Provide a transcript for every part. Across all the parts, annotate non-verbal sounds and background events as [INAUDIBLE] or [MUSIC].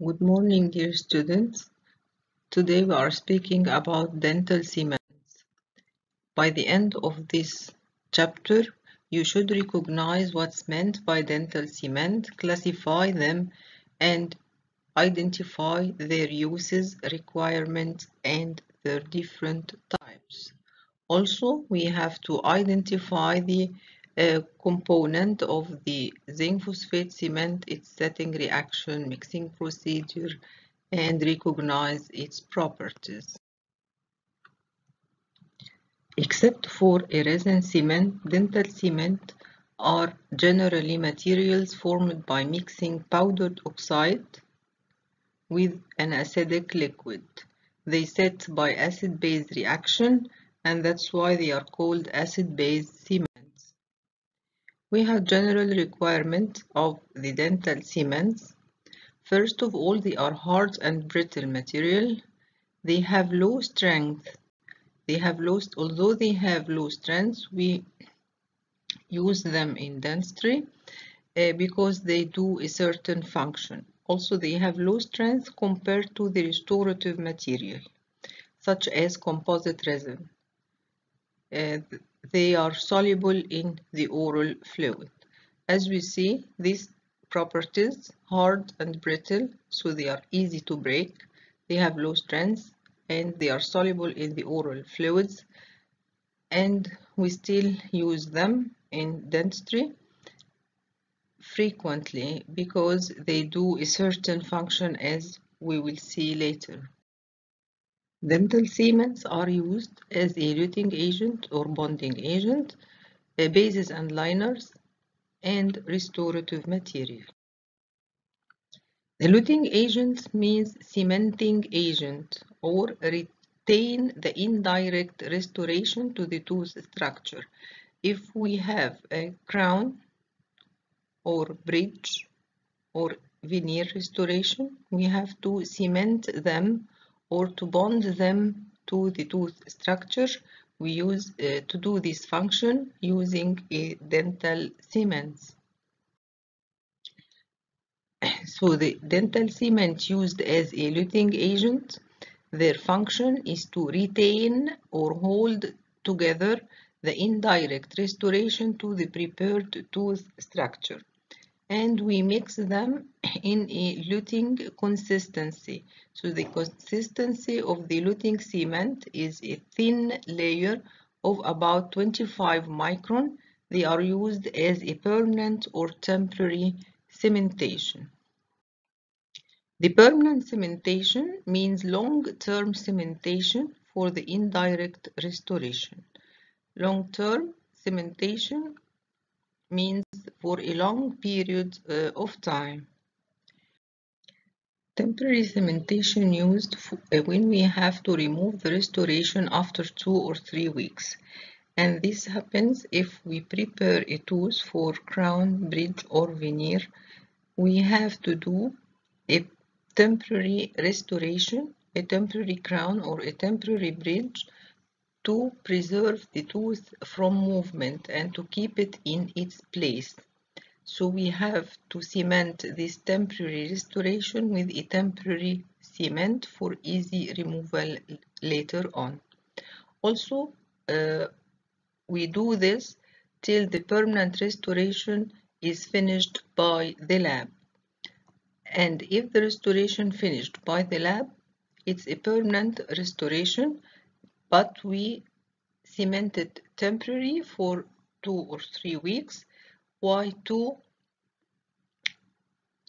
Good morning, dear students. Today we are speaking about dental cements. By the end of this chapter, you should recognize what's meant by dental cement, classify them, and identify their uses, requirements, and their different types. Also, we have to identify the uh, component of the zinc phosphate cement, its setting reaction, mixing procedure, and recognize its properties. Except for a resin cement, dental cement are generally materials formed by mixing powdered oxide with an acidic liquid. They set by acid-base reaction and that's why they are called acid-base cements. We have general requirements of the dental cements. First of all, they are hard and brittle material. They have low strength. They have low, although they have low strength, we use them in dentistry uh, because they do a certain function. Also, they have low strength compared to the restorative material, such as composite resin. Uh, they are soluble in the oral fluid. As we see, these properties hard and brittle, so they are easy to break. They have low strength and they are soluble in the oral fluids and we still use them in dentistry frequently because they do a certain function as we will see later. Dental cements are used as a luting agent or bonding agent, uh, bases and liners, and restorative material. The luting agent means cementing agent or retain the indirect restoration to the tooth structure. If we have a crown or bridge or veneer restoration, we have to cement them or to bond them to the tooth structure. We use uh, to do this function using a dental cement. [CLEARS THROAT] So the dental cement used as a luting agent, their function is to retain or hold together the indirect restoration to the prepared tooth structure and we mix them in a luting consistency. So the consistency of the luting cement is a thin layer of about 25 micron. They are used as a permanent or temporary cementation. The permanent cementation means long-term cementation for the indirect restoration. Long-term cementation means for a long period uh, of time. Temporary cementation used uh, when we have to remove the restoration after two or three weeks. And this happens if we prepare a tooth for crown, bridge or veneer. We have to do a temporary restoration, a temporary crown or a temporary bridge to preserve the tooth from movement and to keep it in its place. So we have to cement this temporary restoration with a temporary cement for easy removal later on. Also, uh, we do this till the permanent restoration is finished by the lab. And if the restoration finished by the lab, it's a permanent restoration, but we cement it temporary for two or three weeks why to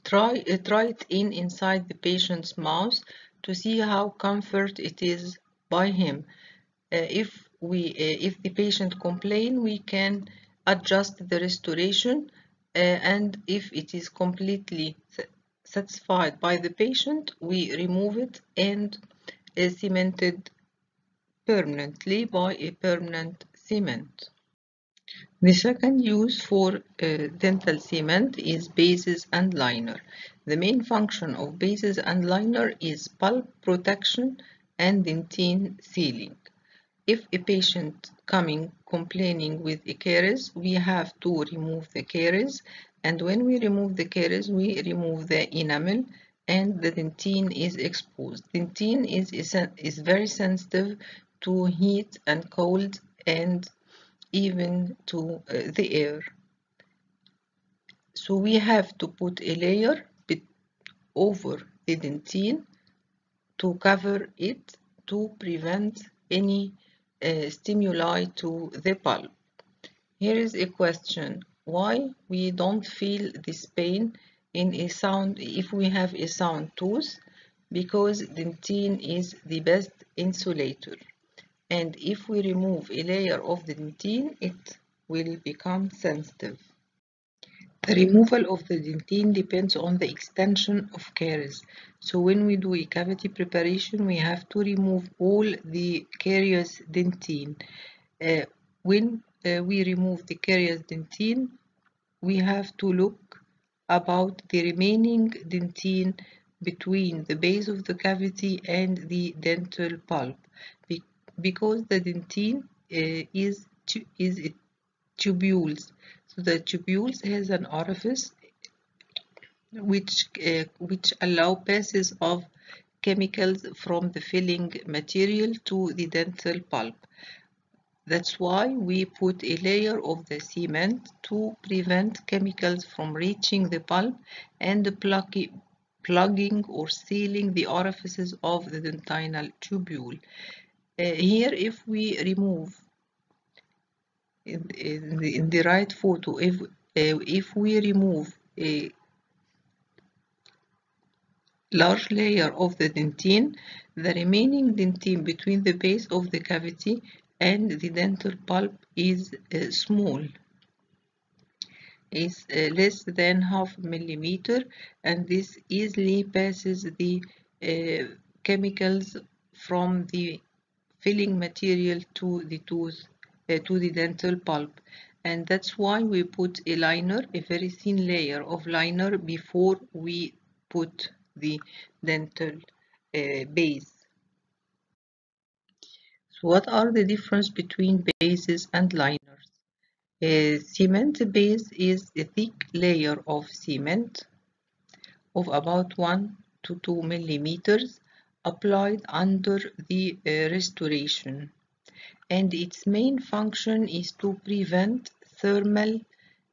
try, uh, try it in inside the patient's mouth to see how comfort it is by him. Uh, if we, uh, if the patient complain, we can adjust the restoration uh, and if it is completely satisfied by the patient, we remove it and uh, cement it permanently by a permanent cement. The second use for uh, dental cement is bases and liner. The main function of bases and liner is pulp protection and dentine sealing. If a patient coming complaining with a caries, we have to remove the caries and when we remove the caries, we remove the enamel and the dentine is exposed. Dentine is, is, is very sensitive to heat and cold and even to uh, the air. So we have to put a layer over the dentine to cover it to prevent any uh, stimuli to the pulp. Here is a question. Why we don't feel this pain in a sound if we have a sound tooth? Because dentine is the best insulator. And if we remove a layer of the dentine, it will become sensitive. The removal of the dentine depends on the extension of caries. So when we do a cavity preparation, we have to remove all the carious dentine. Uh, when uh, we remove the carious dentine, we have to look about the remaining dentine between the base of the cavity and the dental pulp because the dentine uh, is, is tubules so the tubules has an orifice which, uh, which allow passes of chemicals from the filling material to the dental pulp. That's why we put a layer of the cement to prevent chemicals from reaching the pulp and plugging or sealing the orifices of the dentinal tubule. Uh, here, if we remove in, in, the, in the right photo, if, uh, if we remove a large layer of the dentine, the remaining dentine between the base of the cavity and the dental pulp is uh, small. Is uh, less than half millimeter and this easily passes the uh, chemicals from the filling material to the tooth uh, to the dental pulp. And that's why we put a liner a very thin layer of liner before we put the dental uh, base. So what are the difference between bases and liners? A cement base is a thick layer of cement of about 1 to 2 millimeters applied under the uh, restoration and its main function is to prevent thermal,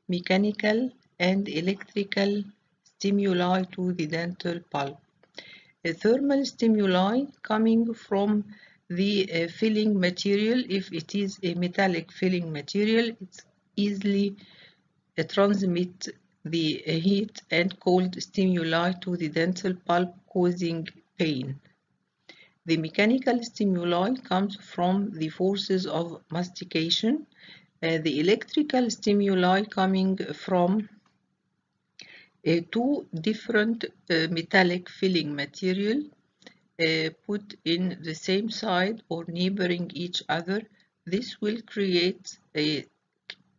mechanical, and electrical stimuli to the dental pulp. A thermal stimuli coming from the uh, filling material, if it is a metallic filling material, it easily uh, transmit the heat and cold stimuli to the dental pulp causing pain. The mechanical stimuli comes from the forces of mastication. Uh, the electrical stimuli coming from uh, two different uh, metallic filling material uh, put in the same side or neighboring each other. This will create a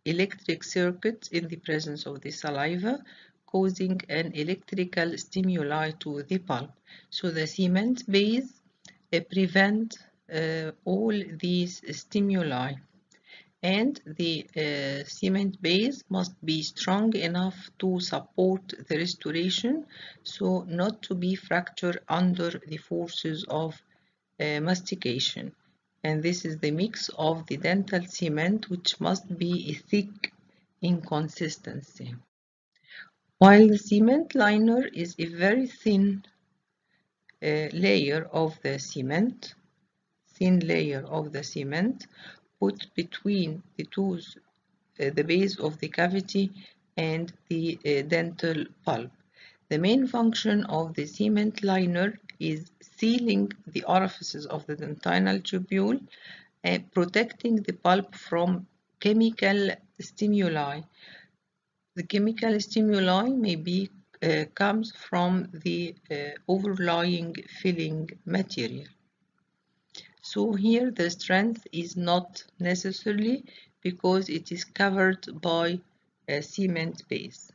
electric circuit in the presence of the saliva causing an electrical stimuli to the pulp. So the cement base prevent uh, all these stimuli. And the uh, cement base must be strong enough to support the restoration so not to be fractured under the forces of uh, mastication. And this is the mix of the dental cement which must be a thick in consistency. While the cement liner is a very thin layer of the cement, thin layer of the cement put between the tooth, uh, the base of the cavity and the uh, dental pulp. The main function of the cement liner is sealing the orifices of the dentinal tubule and protecting the pulp from chemical stimuli. The chemical stimuli may be uh, comes from the uh, overlying filling material. So here the strength is not necessarily because it is covered by a cement base.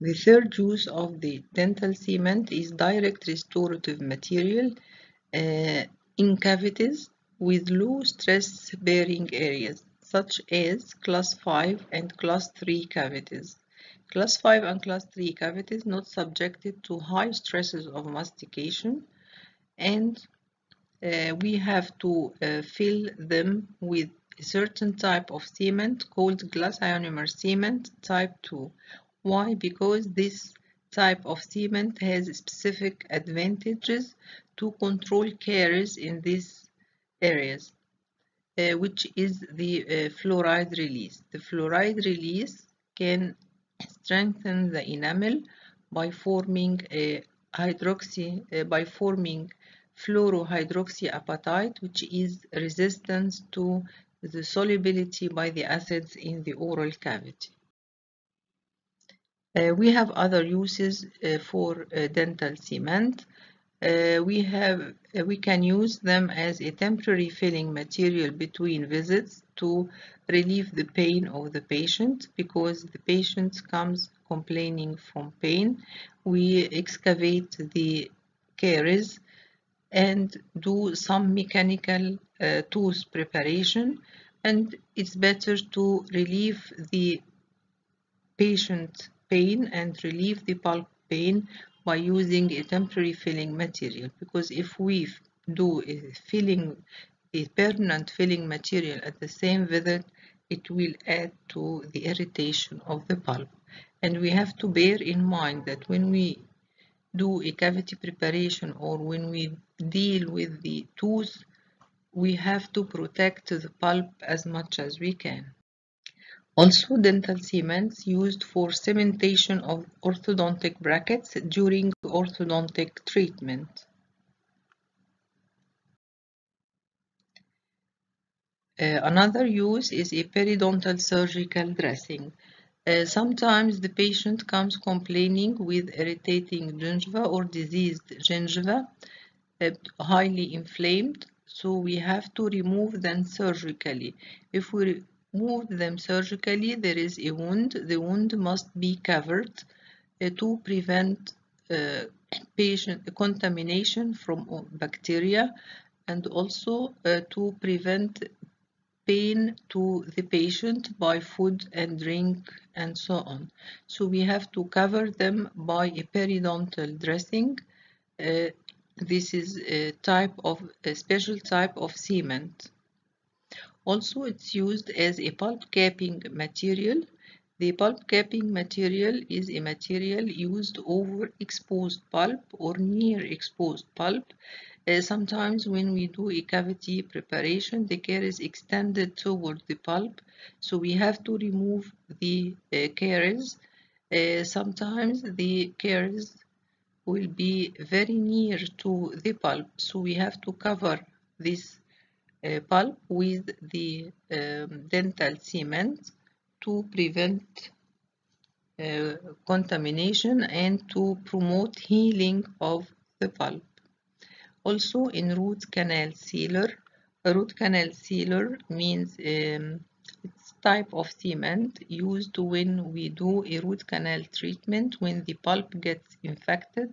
The third use of the dental cement is direct restorative material uh, in cavities with low stress bearing areas such as class 5 and class 3 cavities. Class 5 and Class 3 cavities not subjected to high stresses of mastication and uh, we have to uh, fill them with a certain type of cement called glass ionomer cement type 2. Why? Because this type of cement has specific advantages to control caries in these areas, uh, which is the uh, fluoride release. The fluoride release can strengthen the enamel by forming a hydroxy uh, by forming fluorohydroxyapatite, which is resistant to the solubility by the acids in the oral cavity. Uh, we have other uses uh, for uh, dental cement. Uh, we have uh, we can use them as a temporary filling material between visits to relieve the pain of the patient because the patient comes complaining from pain. We excavate the caries and do some mechanical uh, tooth preparation and it's better to relieve the patient pain and relieve the pulp pain by using a temporary filling material because if we do a filling a permanent filling material at the same visit it will add to the irritation of the pulp and we have to bear in mind that when we do a cavity preparation or when we deal with the tooth we have to protect the pulp as much as we can also dental cements used for cementation of orthodontic brackets during orthodontic treatment. Another use is a periodontal surgical dressing. Uh, sometimes the patient comes complaining with irritating gingiva or diseased gingiva, uh, highly inflamed, so we have to remove them surgically. If we remove them surgically, there is a wound. The wound must be covered uh, to prevent uh, patient contamination from bacteria and also uh, to prevent pain to the patient by food and drink and so on. So we have to cover them by a periodontal dressing. Uh, this is a type of a special type of cement. Also, it's used as a pulp capping material. The pulp capping material is a material used over exposed pulp or near exposed pulp. Uh, sometimes when we do a cavity preparation, the care is extended toward the pulp, so we have to remove the uh, caries. Uh, sometimes the caries will be very near to the pulp, so we have to cover this uh, pulp with the um, dental cement to prevent uh, contamination and to promote healing of the pulp. Also in root canal sealer, a root canal sealer means um, it's type of cement used when we do a root canal treatment when the pulp gets infected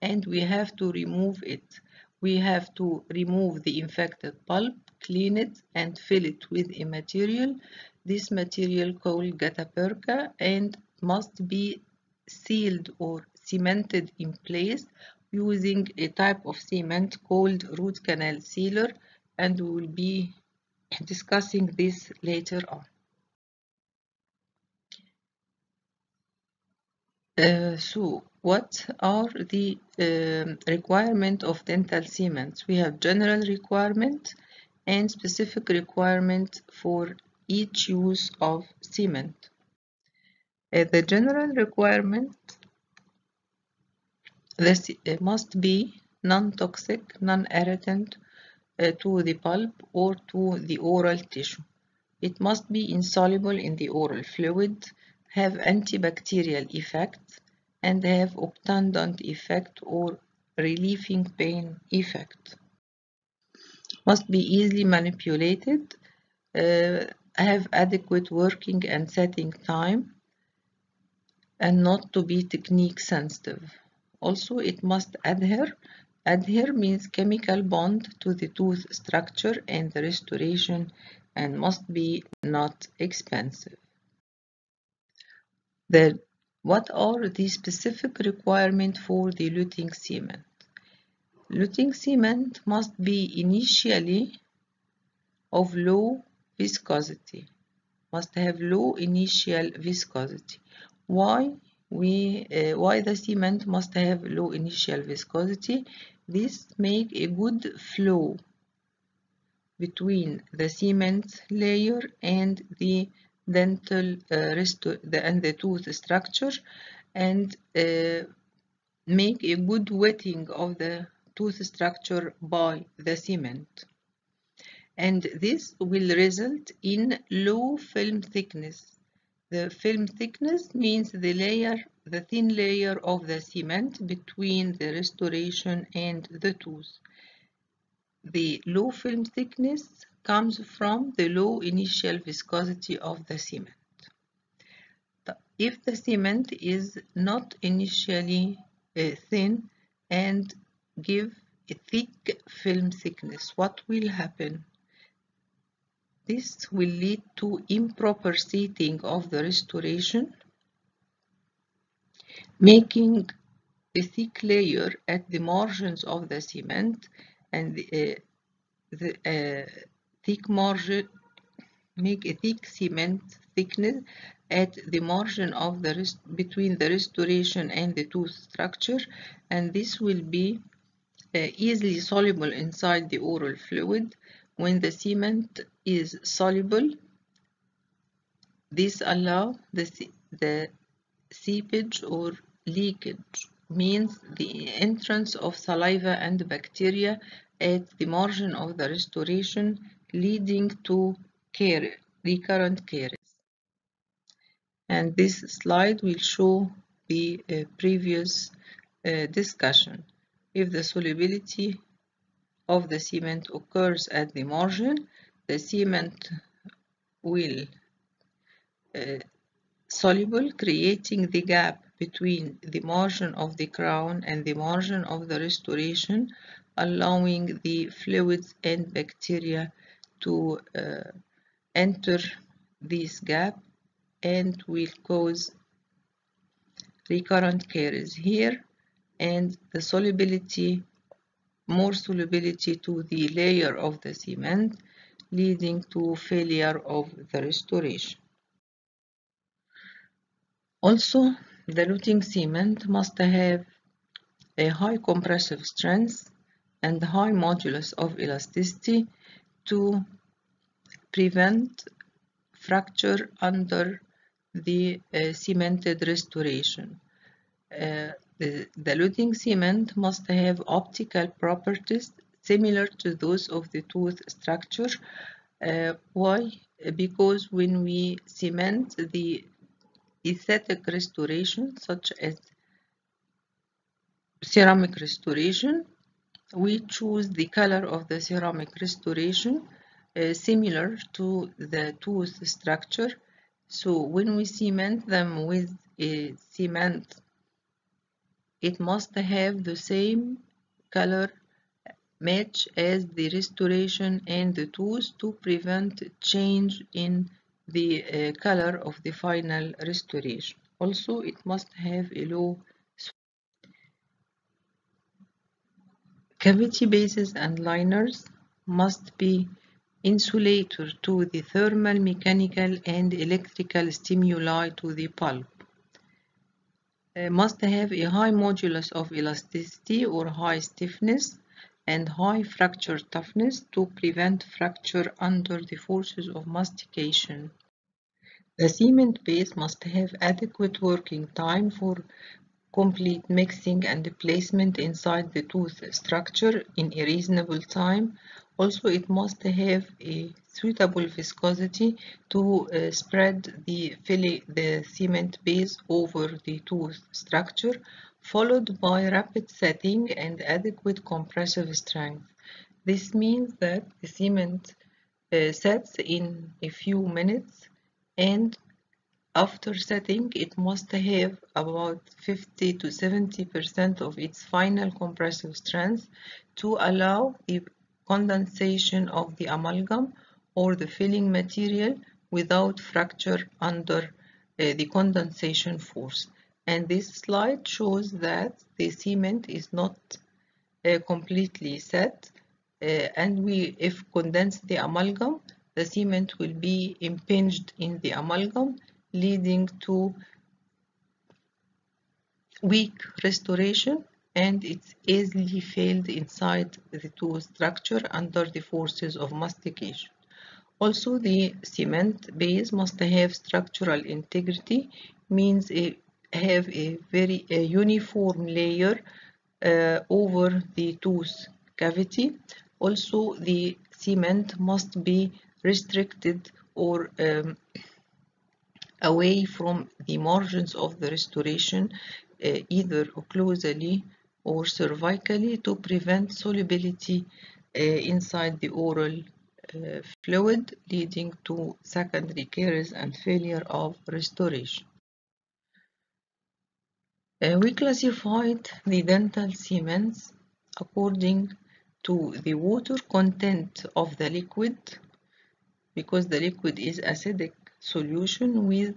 and we have to remove it we have to remove the infected pulp, clean it and fill it with a material. This material called gutta-percha and must be sealed or cemented in place using a type of cement called root canal sealer and we will be discussing this later on. Uh, so what are the requirement of dental cements? We have general requirement and specific requirement for each use of cement. Uh, the general requirement this uh, must be non-toxic, non-irritant uh, to the pulp or to the oral tissue. It must be insoluble in the oral fluid, have antibacterial effect and have obtundant effect or relieving pain effect. Must be easily manipulated, uh, have adequate working and setting time, and not to be technique sensitive. Also, it must adhere. Adhere means chemical bond to the tooth structure and the restoration and must be not expensive. The What are the specific requirements for diluting cement? Luting cement must be initially of low viscosity, must have low initial viscosity. Why? We, uh, why the cement must have low initial viscosity? This make a good flow between the cement layer and the dental uh, the, and the tooth structure and uh, make a good wetting of the tooth structure by the cement. And this will result in low film thickness. The film thickness means the layer, the thin layer of the cement between the restoration and the tooth. The low film thickness comes from the low initial viscosity of the cement. If the cement is not initially uh, thin and give a thick film thickness. What will happen? This will lead to improper seating of the restoration, making a thick layer at the margins of the cement and the, uh, the uh, thick margin make a thick cement thickness at the margin of the rest, between the restoration and the tooth structure and this will be uh, easily soluble inside the oral fluid. When the cement is soluble, this allow the, the seepage or leakage, means the entrance of saliva and bacteria at the margin of the restoration, leading to recurrent caries. And this slide will show the uh, previous uh, discussion. If the solubility of the cement occurs at the margin, the cement will uh, soluble, creating the gap between the margin of the crown and the margin of the restoration, allowing the fluids and bacteria to uh, enter this gap and will cause recurrent caries here and the solubility, more solubility to the layer of the cement, leading to failure of the restoration. Also, the luting cement must have a high compressive strength and high modulus of elasticity to prevent fracture under the uh, cemented restoration. Uh, the, the luting cement must have optical properties similar to those of the tooth structure. Uh, why? Because when we cement the aesthetic restoration, such as ceramic restoration, we choose the color of the ceramic restoration uh, similar to the tooth structure. So when we cement them with a cement it must have the same color match as the restoration and the tooth to prevent change in the uh, color of the final restoration. Also, it must have a low cavity bases and liners must be insulator to the thermal, mechanical, and electrical stimuli to the pulp. Uh, must have a high modulus of elasticity or high stiffness and high fracture toughness to prevent fracture under the forces of mastication. The cement base must have adequate working time for complete mixing and placement inside the tooth structure in a reasonable time also, it must have a suitable viscosity to uh, spread the, the cement base over the tooth structure, followed by rapid setting and adequate compressive strength. This means that the cement uh, sets in a few minutes and after setting it must have about 50 to 70 percent of its final compressive strength to allow the condensation of the amalgam or the filling material without fracture under uh, the condensation force. and this slide shows that the cement is not uh, completely set uh, and we if condense the amalgam the cement will be impinged in the amalgam leading to weak restoration and it's easily failed inside the tooth structure under the forces of mastication. Also, the cement base must have structural integrity, means it have a very a uniform layer uh, over the tooth cavity. Also, the cement must be restricted or um, away from the margins of the restoration, uh, either occlusally or cervically to prevent solubility uh, inside the oral uh, fluid leading to secondary caries and failure of restoration. Uh, we classified the dental cements according to the water content of the liquid because the liquid is acidic solution with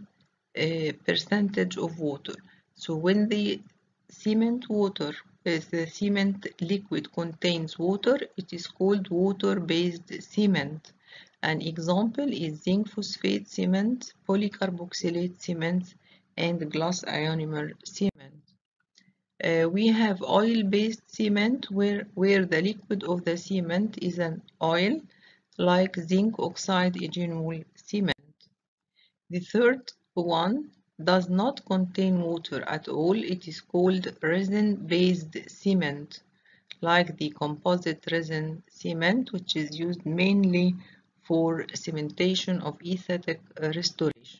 a percentage of water. So when the cement water if the cement liquid contains water, it is called water-based cement. An example is zinc phosphate cement, polycarboxylate cement, and glass ionomer cement. Uh, we have oil-based cement where, where the liquid of the cement is an oil like zinc oxide eugenol cement. The third one does not contain water at all, it is called resin-based cement, like the composite resin cement, which is used mainly for cementation of aesthetic restoration.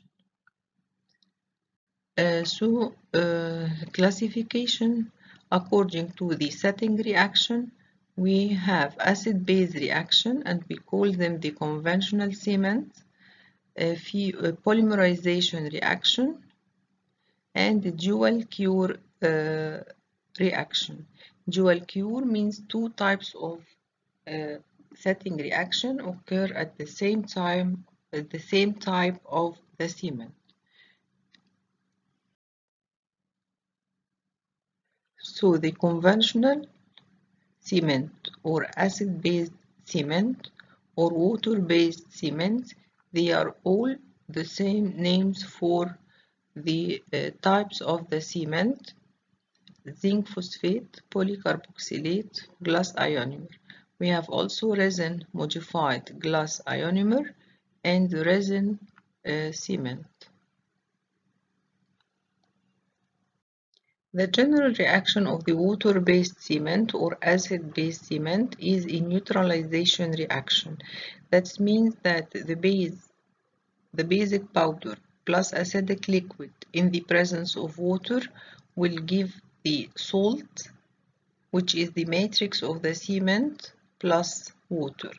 Uh, so, uh, classification according to the setting reaction, we have acid-base reaction and we call them the conventional cement, a polymerization reaction, and the dual cure uh, reaction. Dual cure means two types of uh, setting reaction occur at the same time, at the same type of the cement. So the conventional cement or acid-based cement or water-based cements, they are all the same names for the uh, types of the cement zinc phosphate, polycarboxylate, glass ionomer. We have also resin modified glass ionomer and resin uh, cement. The general reaction of the water-based cement or acid-based cement is a neutralization reaction. That means that the base, the basic powder plus acidic liquid in the presence of water will give the salt which is the matrix of the cement plus water.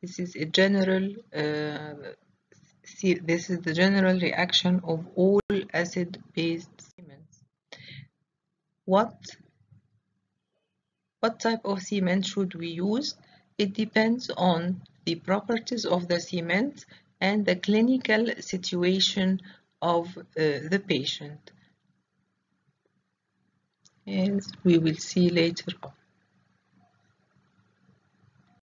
This is a general uh, this is the general reaction of all acid-based cements. What what type of cement should we use? It depends on the properties of the cement and the clinical situation of uh, the patient. As we will see later on.